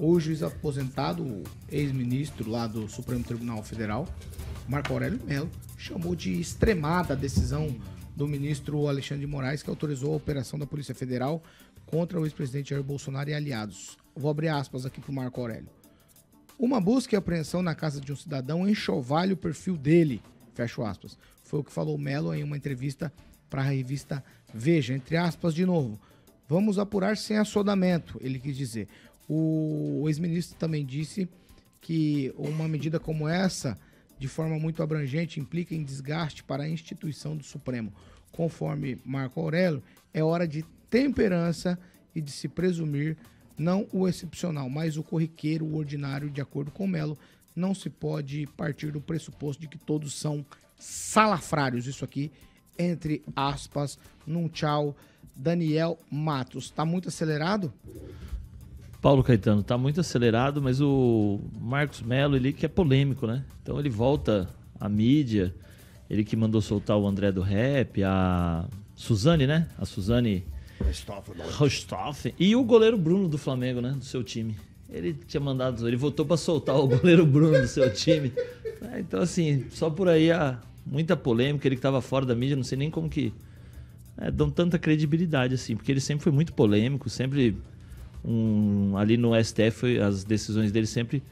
o juiz aposentado, ex-ministro lá do Supremo Tribunal Federal, Marco Aurélio Melo, chamou de extremada a decisão do ministro Alexandre de Moraes, que autorizou a operação da Polícia Federal contra o ex-presidente Jair Bolsonaro e aliados. Vou abrir aspas aqui para o Marco Aurélio. Uma busca e apreensão na casa de um cidadão enxovalha o perfil dele, fecho aspas. Foi o que falou Melo em uma entrevista para a revista Veja, entre aspas de novo. Vamos apurar sem assodamento, ele quis dizer. O ex-ministro também disse que uma medida como essa, de forma muito abrangente, implica em desgaste para a instituição do Supremo. Conforme Marco Aurélio, é hora de temperança e de se presumir não o excepcional, mas o corriqueiro, o ordinário, de acordo com Melo, não se pode partir do pressuposto de que todos são salafrários. Isso aqui, entre aspas, num tchau. Daniel Matos, tá muito acelerado? Paulo Caetano, tá muito acelerado, mas o Marcos Melo, ele que é polêmico, né? Então ele volta à mídia, ele que mandou soltar o André do Rap, a Suzane, né? A Suzane Rostoff. E o goleiro Bruno do Flamengo, né? Do seu time. Ele tinha mandado, ele votou para soltar o goleiro Bruno do seu time. É, então, assim, só por aí há muita polêmica, ele que estava fora da mídia, não sei nem como que é, dão tanta credibilidade, assim, porque ele sempre foi muito polêmico, sempre um, ali no STF as decisões dele sempre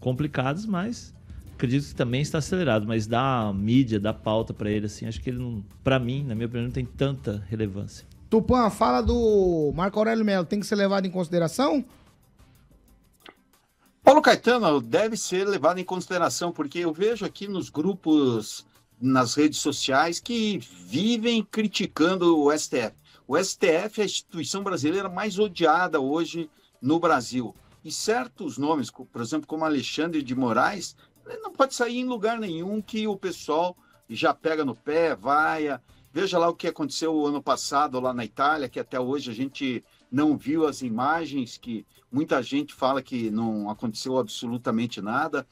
complicadas, mas acredito que também está acelerado, mas dá mídia, dá pauta para ele assim, acho que ele não, para mim, na minha opinião, não tem tanta relevância. Tupã, fala do Marco Aurélio Melo, tem que ser levado em consideração? Paulo Caetano deve ser levado em consideração, porque eu vejo aqui nos grupos, nas redes sociais, que vivem criticando o STF. O STF é a instituição brasileira mais odiada hoje no Brasil. E certos nomes, por exemplo, como Alexandre de Moraes, não pode sair em lugar nenhum que o pessoal já pega no pé, vaia. Veja lá o que aconteceu ano passado lá na Itália, que até hoje a gente não viu as imagens, que muita gente fala que não aconteceu absolutamente nada.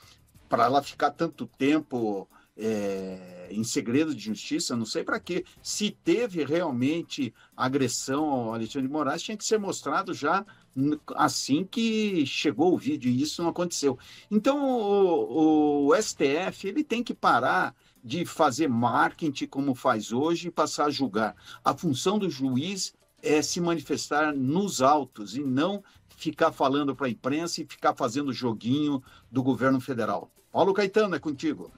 Para ela ficar tanto tempo é, em segredo de justiça, não sei para quê. Se teve realmente agressão ao Alexandre de Moraes, tinha que ser mostrado já assim que chegou o vídeo e isso não aconteceu. Então o, o STF ele tem que parar de fazer marketing como faz hoje e passar a julgar. A função do juiz é se manifestar nos autos e não ficar falando para a imprensa e ficar fazendo joguinho do governo federal. Paulo Caetano, é contigo.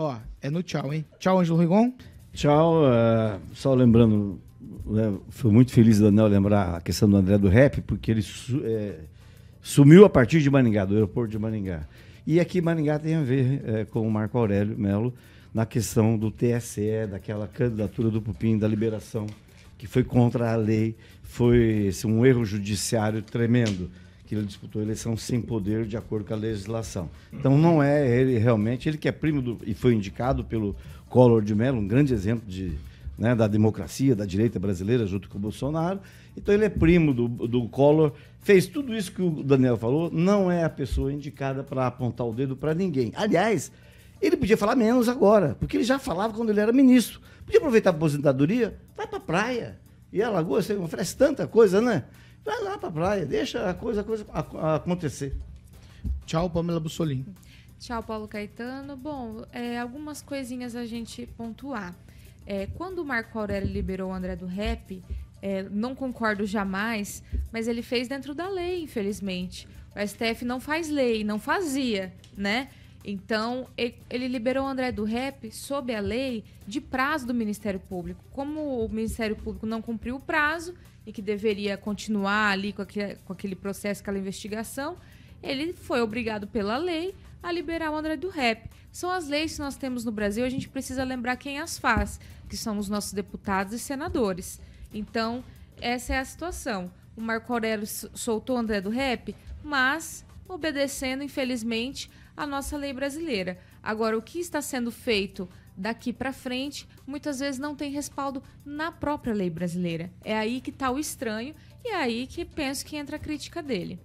Ó, é no tchau, hein? Tchau, Ângelo Rigon. Tchau. Uh, só lembrando, né, fui muito feliz, Daniel, lembrar a questão do André do Rap, porque ele su é, sumiu a partir de Maringá, do aeroporto de Maringá. E aqui Maringá tem a ver é, com o Marco Aurélio Melo na questão do TSE, daquela candidatura do Pupim, da liberação, que foi contra a lei, foi assim, um erro judiciário tremendo que ele disputou a eleição sem poder de acordo com a legislação. Então não é ele realmente, ele que é primo do, e foi indicado pelo Collor de Mello, um grande exemplo de, né, da democracia, da direita brasileira junto com o Bolsonaro. Então ele é primo do, do Collor, fez tudo isso que o Daniel falou, não é a pessoa indicada para apontar o dedo para ninguém. Aliás, ele podia falar menos agora, porque ele já falava quando ele era ministro. Podia aproveitar a aposentadoria, vai para a praia. E a Lagoa, você oferece tanta coisa, né? Vai lá pra praia, deixa a coisa, a coisa acontecer. Tchau, Pamela Bussolini. Tchau, Paulo Caetano. Bom, é, algumas coisinhas a gente pontuar. É, quando o Marco Aurélio liberou o André do Rap, é, não concordo jamais, mas ele fez dentro da lei, infelizmente. O STF não faz lei, não fazia, né? Então, ele liberou o André do Rap sob a lei de prazo do Ministério Público. Como o Ministério Público não cumpriu o prazo, e que deveria continuar ali com aquele, com aquele processo, aquela investigação, ele foi obrigado pela lei a liberar o André do Rep. São as leis que nós temos no Brasil, a gente precisa lembrar quem as faz, que são os nossos deputados e senadores. Então, essa é a situação. O Marco Aurélio soltou o André do Rep, mas obedecendo, infelizmente, a nossa lei brasileira. Agora, o que está sendo feito daqui para frente, muitas vezes não tem respaldo na própria lei brasileira. É aí que está o estranho e é aí que penso que entra a crítica dele.